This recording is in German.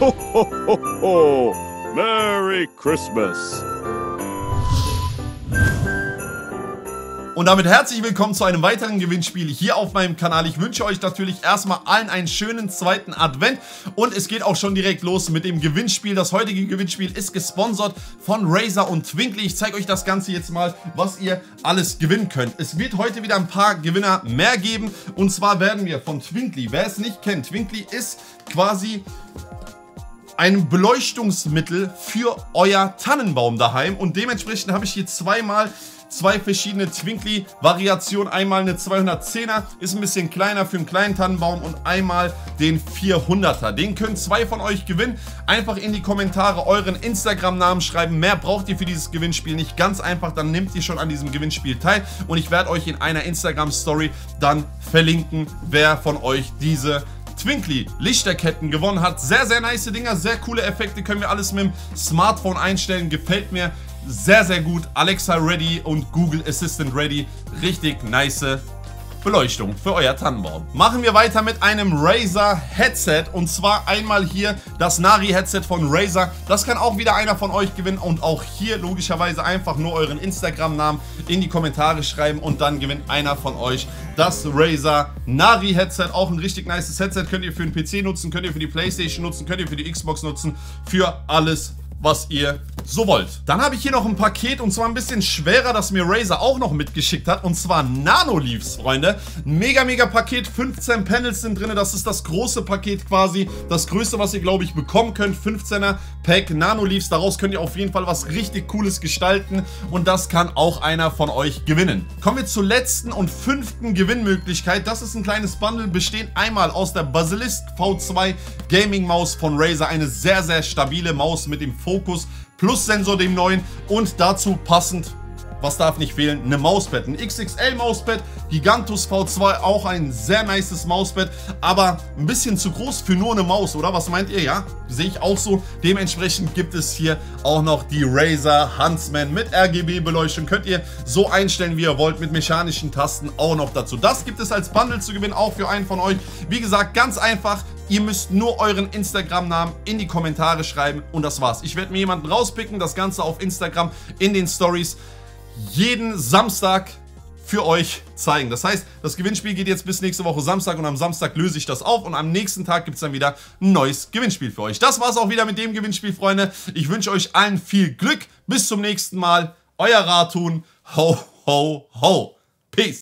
Ho, ho, ho. Merry Christmas. Und damit herzlich willkommen zu einem weiteren Gewinnspiel hier auf meinem Kanal. Ich wünsche euch natürlich erstmal allen einen schönen zweiten Advent und es geht auch schon direkt los mit dem Gewinnspiel. Das heutige Gewinnspiel ist gesponsert von Razer und Twinkly. Ich zeige euch das Ganze jetzt mal, was ihr alles gewinnen könnt. Es wird heute wieder ein paar Gewinner mehr geben und zwar werden wir von Twinkly, wer es nicht kennt, Twinkly ist quasi ein Beleuchtungsmittel für euer Tannenbaum daheim und dementsprechend habe ich hier zweimal zwei verschiedene Twinkly-Variationen. Einmal eine 210er, ist ein bisschen kleiner für einen kleinen Tannenbaum und einmal den 400er. Den können zwei von euch gewinnen. Einfach in die Kommentare euren Instagram-Namen schreiben. Mehr braucht ihr für dieses Gewinnspiel nicht. Ganz einfach, dann nehmt ihr schon an diesem Gewinnspiel teil und ich werde euch in einer Instagram-Story dann verlinken, wer von euch diese Twinkly Lichterketten gewonnen hat. Sehr, sehr nice Dinger, sehr coole Effekte, können wir alles mit dem Smartphone einstellen. Gefällt mir sehr, sehr gut. Alexa ready und Google Assistant ready. Richtig nice Beleuchtung für euer Tannenbaum. Machen wir weiter mit einem Razer Headset und zwar einmal hier das Nari Headset von Razer. Das kann auch wieder einer von euch gewinnen und auch hier logischerweise einfach nur euren Instagram-Namen in die Kommentare schreiben und dann gewinnt einer von euch das Razer Nari Headset. Auch ein richtig nices Headset. Könnt ihr für den PC nutzen, könnt ihr für die Playstation nutzen, könnt ihr für die Xbox nutzen. Für alles was ihr so wollt. Dann habe ich hier noch ein Paket und zwar ein bisschen schwerer, das mir Razer auch noch mitgeschickt hat und zwar Nano Leaves, Freunde. Mega, mega Paket, 15 Panels sind drin, das ist das große Paket quasi, das größte, was ihr glaube ich bekommen könnt, 15er Pack Nano Leaves, daraus könnt ihr auf jeden Fall was richtig cooles gestalten und das kann auch einer von euch gewinnen. Kommen wir zur letzten und fünften Gewinnmöglichkeit, das ist ein kleines Bundle, besteht einmal aus der Basilisk V2 Gaming Maus von Razer, eine sehr, sehr stabile Maus mit dem Fokus Plus Sensor dem neuen und dazu passend was darf nicht fehlen? Eine Mauspad, ein XXL Mauspad, Gigantus V2, auch ein sehr nices Mauspad, aber ein bisschen zu groß für nur eine Maus, oder? Was meint ihr? Ja, sehe ich auch so. Dementsprechend gibt es hier auch noch die Razer Huntsman mit RGB-Beleuchtung. Könnt ihr so einstellen, wie ihr wollt, mit mechanischen Tasten auch noch dazu. Das gibt es als Bundle zu gewinnen, auch für einen von euch. Wie gesagt, ganz einfach. Ihr müsst nur euren Instagram-Namen in die Kommentare schreiben und das war's. Ich werde mir jemanden rauspicken, das Ganze auf Instagram in den Stories jeden Samstag für euch zeigen. Das heißt, das Gewinnspiel geht jetzt bis nächste Woche Samstag und am Samstag löse ich das auf und am nächsten Tag gibt es dann wieder ein neues Gewinnspiel für euch. Das war es auch wieder mit dem Gewinnspiel, Freunde. Ich wünsche euch allen viel Glück. Bis zum nächsten Mal. Euer Ratun. Ho, ho, ho. Peace.